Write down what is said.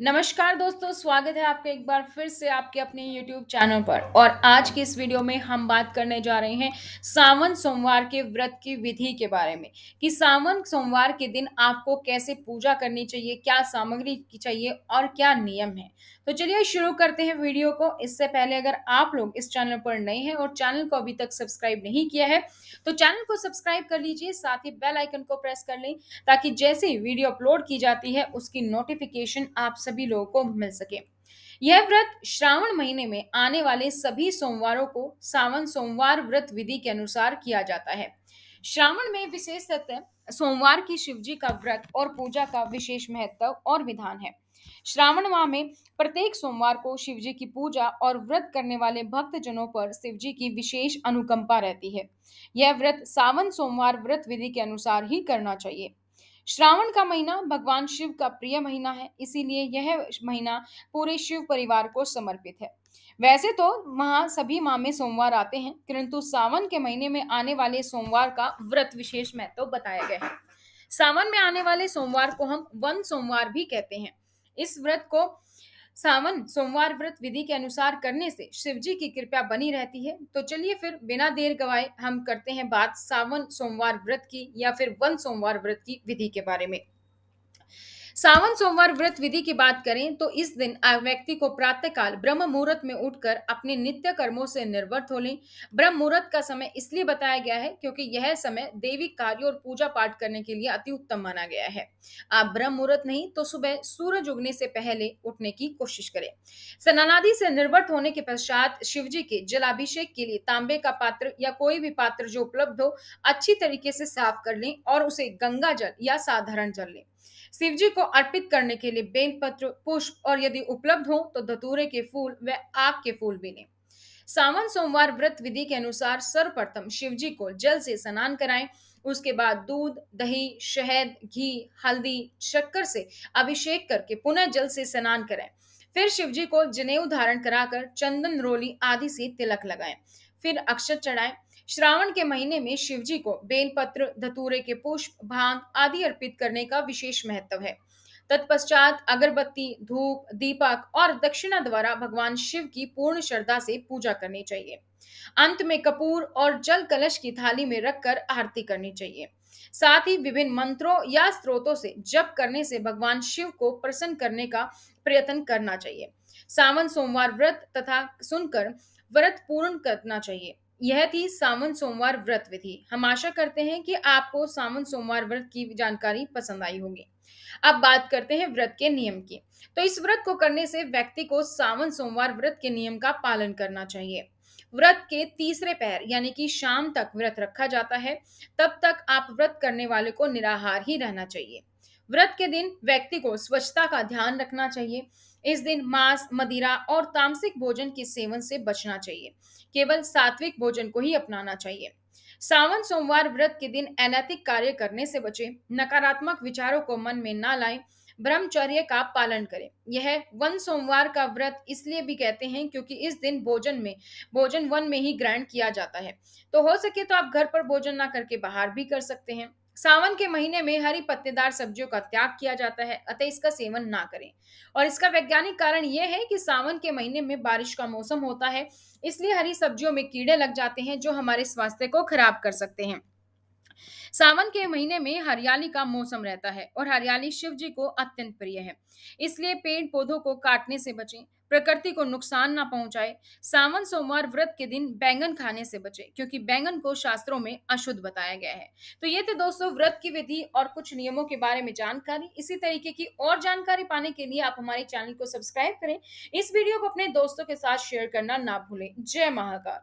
नमस्कार दोस्तों, स्वागत है आपका एक बार फिर से आपके अपने यूट्यूब चैनल पर और आज की इस वीडियो में हम बात करने जा रहे हैं सावन सोमवार के व्रत की विधि के बारे में कि सावन सोमवार के दिन आपको कैसे पूजा करनी चाहिए, क्या सामग्री की चाहिए और क्या नियम है। तो चलिए शुरू करते हैं वीडियो को। इससे पहले अगर आप लोग इस चैनल पर नए हैं और चैनल को अभी तक सब्सक्राइब नहीं किया है, तो चैनल को सब्सक्राइब कर लीजिए, साथ ही बेल आइकन को प्रेस कर लें ताकि जैसे वीडियो अपलोड की जाती है, उसकी नोटिफिकेशन आप सभी लोगों को मिल सके। यह व्रत श्रावण महीने में आने वाले सभी सोमवारों को सावन सोमवार व्रत विधि के अनुसार किया जाता है। श्रावण में विशेषतः सोमवार की शिवजी का व्रत और पूजा का विशेष महत्व और विधान है। श्रावण माह में प्रत्येक सोमवार को शिवजी की पूजा और व्रत करने वाले भक्त जनों पर शिवजी की विशेष अनुकंपा रहती है। यह व्रत सावन सोमवार व्रत विधि के अनुसार ही करना चाहिए। श्रावण का महीना भगवान शिव का प्रिय महीना है, इसीलिए यह महीना पूरे शिव परिवार को समर्पित है। वैसे तो महा सभी माह में सोमवार आते हैं, किंतु सावन के महीने में आने वाले सोमवार का व्रत विशेष महत्व तो बताया गया है। सावन में आने वाले सोमवार को हम वन सोमवार भी कहते हैं। इस व्रत को सावन सोमवार व्रत विधि के अनुसार करने से शिव जी की कृपा बनी रहती है। तो चलिए फिर बिना देर गवाए हम करते हैं बात सावन सोमवार व्रत की या फिर वन सोमवार व्रत की विधि के बारे में। सावन सोमवार व्रत विधि की बात करें तो इस दिन व्यक्ति को प्रातःकाल ब्रह्म मुहूर्त में उठकर अपने नित्य कर्मों से निर्वृत हो लें। ब्रह्म मुहूर्त का समय इसलिए बताया गया है क्योंकि यह समय देवी कार्य और पूजा पाठ करने के लिए अति उत्तम माना गया है। आप ब्रह्म मुहूर्त नहीं तो सुबह सूरज उगने से पहले उठने की कोशिश करें। स्नानादि से निर्वृत होने के पश्चात शिव जी के जलाभिषेक के लिए तांबे का पात्र या कोई भी पात्र जो उपलब्ध हो, अच्छी तरीके से साफ़ कर लें और उसे गंगा जल या साधारण जल लें। शिव जी को अर्पित करने के लिए बेलपत्र, पुष्प और यदि उपलब्ध हो तो धतूरे के फूल व आग के फूल भी लें। सावन सोमवार व्रत विधि के अनुसार सर्वप्रथम शिव जी को जल से स्नान कराएँ। उसके बाद दूध, दही, शहद, घी, हल्दी, शक्कर से अभिषेक करके पुनः जल से स्नान कराएँ। फिर शिवजी को जनेऊ धारण कराकर चंदन रोली आदि से तिलक लगाएँ। फिर अक्षत चढ़ाएँ। श्रावण के महीने में शिवजी को बेलपत्र, धतूरे के पुष्प, भाँग आदि अर्पित करने का विशेष महत्व है। तत्पश्चात अगरबत्ती, धूप, दीपक और दक्षिणा द्वारा भगवान शिव की पूर्ण श्रद्धा से पूजा करनी चाहिए। अंत में कपूर और जल कलश की थाली में रखकर आरती करनी चाहिए। साथ ही विभिन्न मंत्रों या स्रोतों से जप करने से भगवान शिव को प्रसन्न करने का प्रयत्न करना चाहिए। सावन सोमवार व्रत तथा सुनकर व्रत पूर्ण करना चाहिए। यह थी सावन सोमवार व्रत विधि। हम आशा करते हैं कि आपको सावन सोमवार व्रत की जानकारी पसंद आई होगी। अब बात करते हैं व्रत के नियम की। तो इस व्रत को करने से व्यक्ति को सावन सोमवार व्रत के नियम का पालन करना चाहिए। व्रत के तीसरे पहर, यानी कि शाम तक व्रत रखा जाता है, तब तक आप व्रत करने वाले को निराहार ही रहना चाहिए। व्रत के दिन व्यक्ति को स्वच्छता का ध्यान रखना चाहिए। इस दिन मांस, मदिरा और तामसिक भोजन के सेवन से बचना चाहिए। केवल सात्विक भोजन को ही अपनाना चाहिए। सावन सोमवार व्रत के दिन अनैतिक कार्य करने से बचे। नकारात्मक विचारों को मन में ना लाएँ। ब्रह्मचर्य का पालन करें। यह वन सोमवार का व्रत इसलिए भी कहते हैं क्योंकि इस दिन भोजन में, भोजन वन में ही ग्रहण किया जाता है। तो हो सके तो आप घर पर भोजन ना करके बाहर भी कर सकते हैं। सावन के महीने में हरी पत्तेदार सब्जियों का त्याग किया जाता है, अतः इसका सेवन ना करें। और इसका वैज्ञानिक कारण यह है कि सावन के महीने में बारिश का मौसम होता है, इसलिए हरी सब्जियों में कीड़े लग जाते हैं, जो हमारे स्वास्थ्य को खराब कर सकते हैं। सावन के महीने में हरियाली का मौसम रहता है और हरियाली शिव जी को अत्यंत प्रिय है। इसलिए पेड़ पौधों को काटने से बचें, प्रकृति को नुकसान ना पहुँचाए। सावन सोमवार व्रत के दिन बैंगन खाने से बचे, क्योंकि बैंगन को शास्त्रों में अशुद्ध बताया गया है। तो ये थे दोस्तों व्रत की विधि और कुछ नियमों के बारे में जानकारी। इसी तरीके की और जानकारी पाने के लिए आप हमारे चैनल को सब्सक्राइब करें। इस वीडियो को अपने दोस्तों के साथ शेयर करना ना भूलें। जय महाकाल।